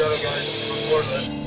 other guys on board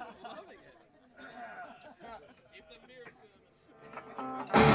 Loving it. Keep the mirrors coming.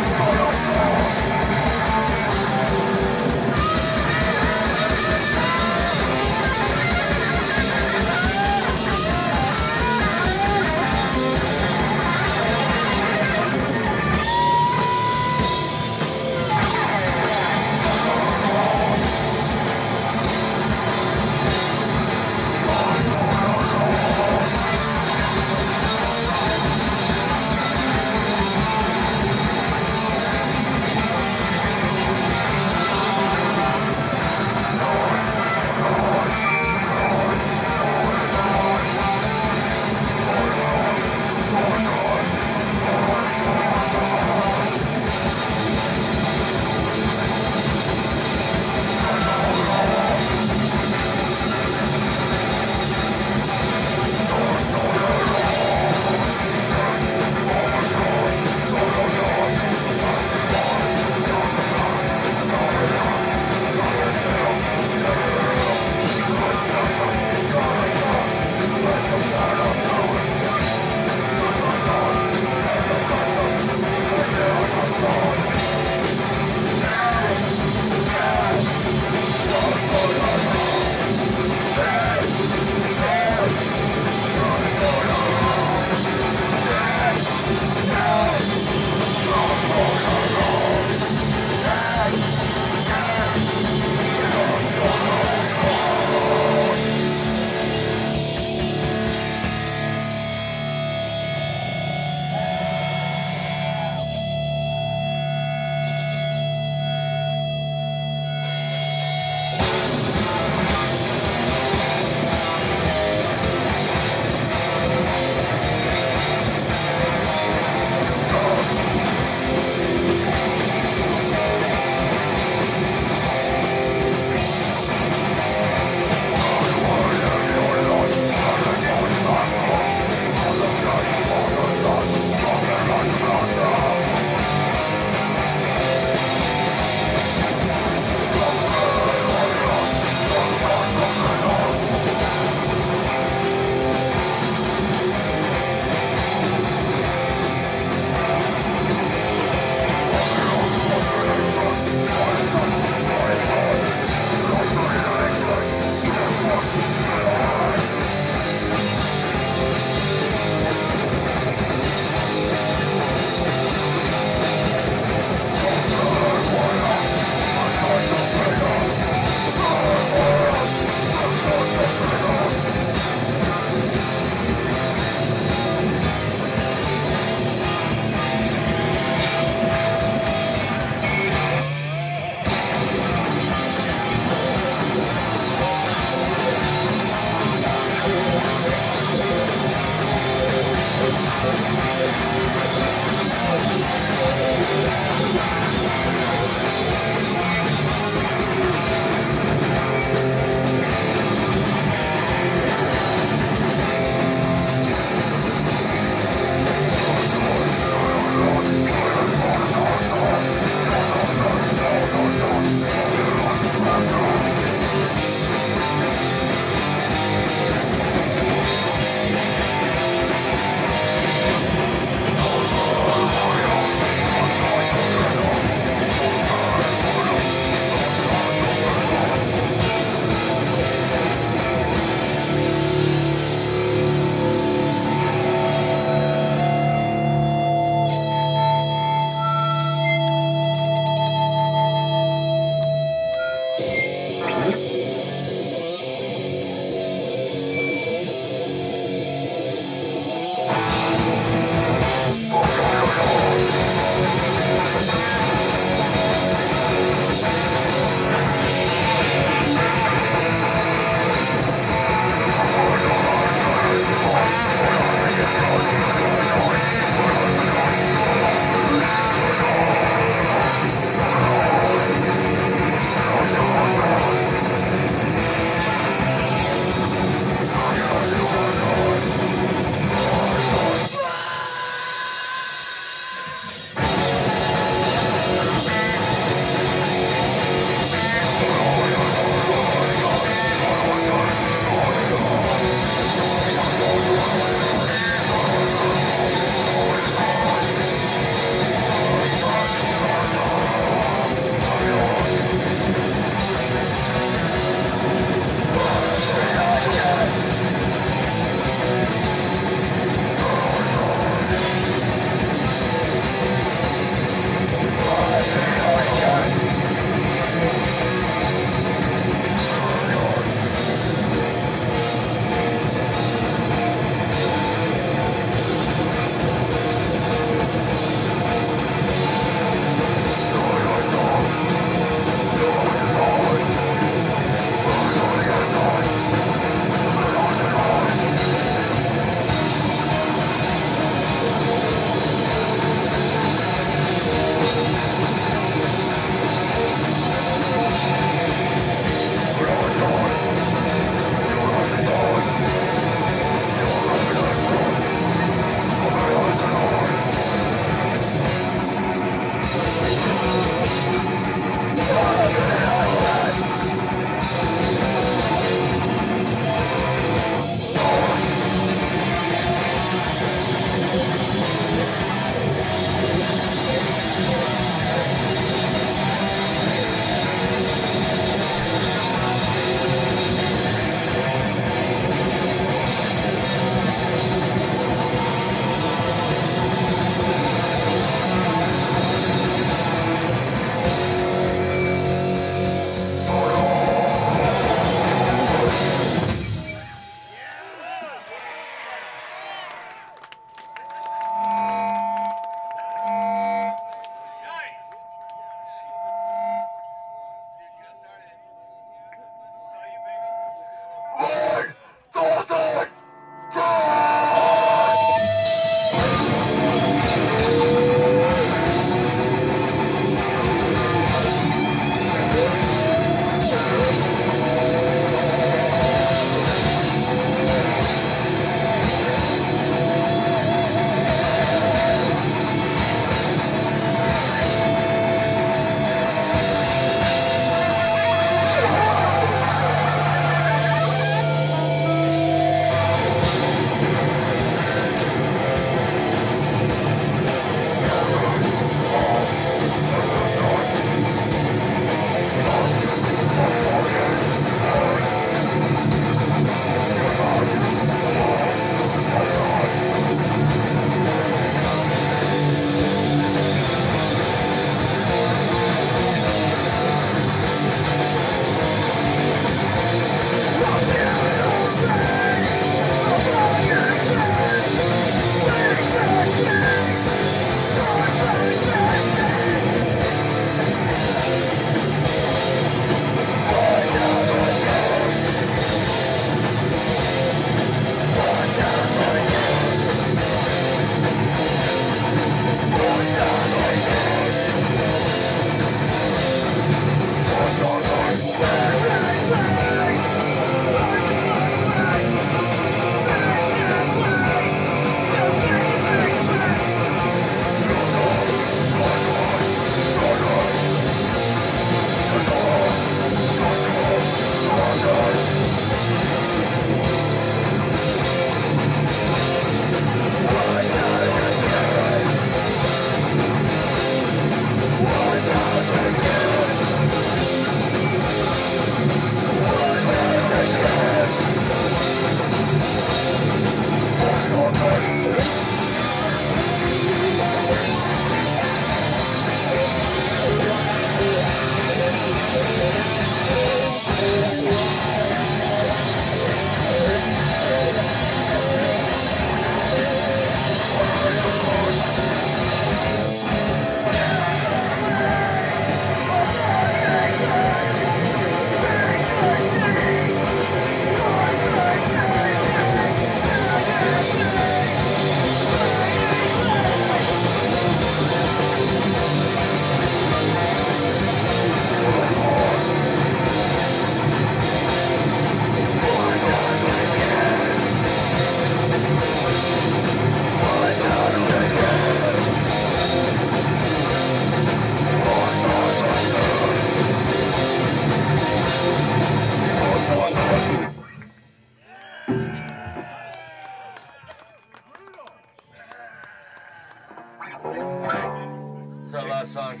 It's our last song.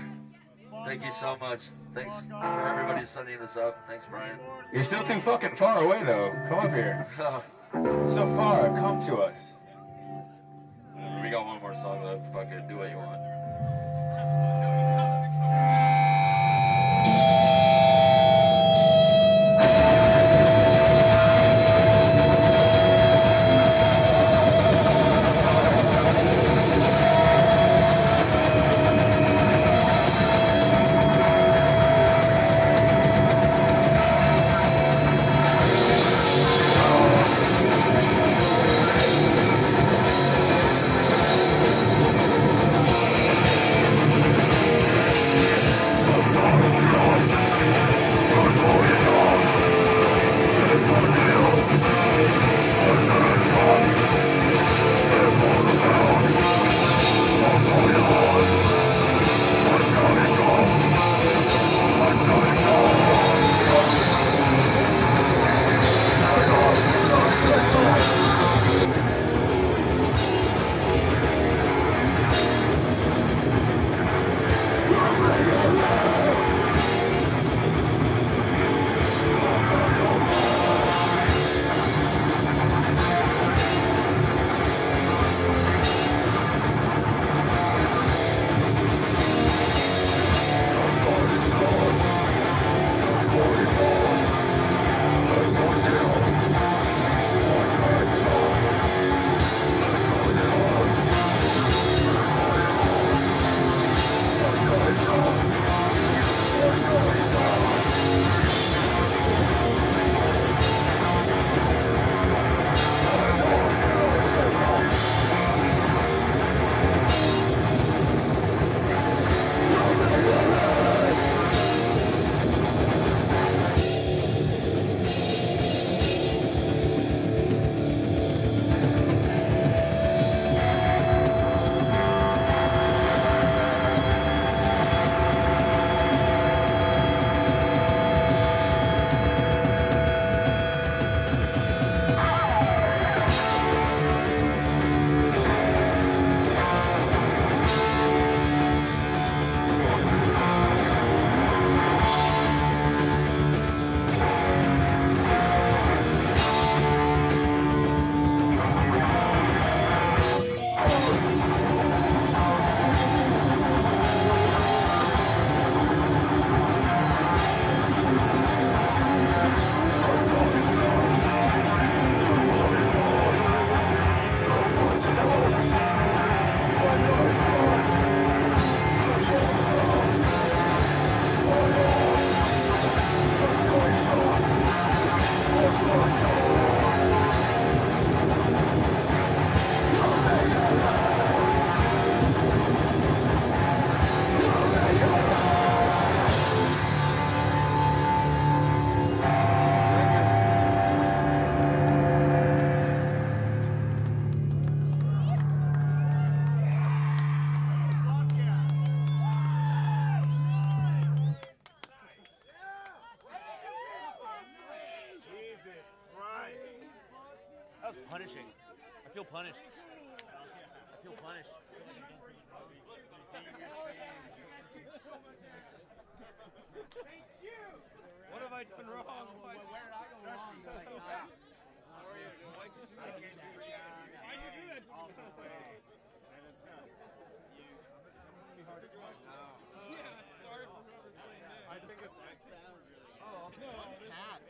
Thank you so much. Thanks for everybody sending this up. Thanks, Brian. You're still too fucking far away though. Come up here. So far, come to us. we got one more song left. Fucking do what you want. That was punishing. I feel punished. I feel punished. What have I done wrong? Where did I go wrong? How are you? Why'd you do that? Why'd you do that? Also, and it's not you. Yeah, sorry for whoever's playing that. I think it's. Oh, no. Cat.